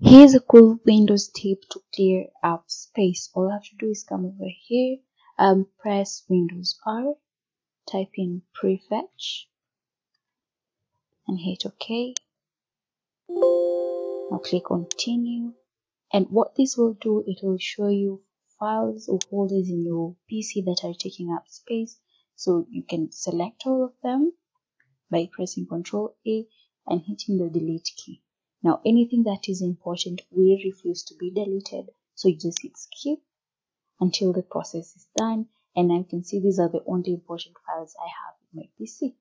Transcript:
Here's a cool Windows tip to clear up space. All I have to do is come over here, um, press Windows R, type in prefetch, and hit OK. Now click continue. And what this will do, it will show you files or folders in your PC that are taking up space. So you can select all of them by pressing Ctrl A and hitting the delete key. Now anything that is important will refuse to be deleted. So you just hit skip until the process is done. And I can see these are the only important files I have in my PC.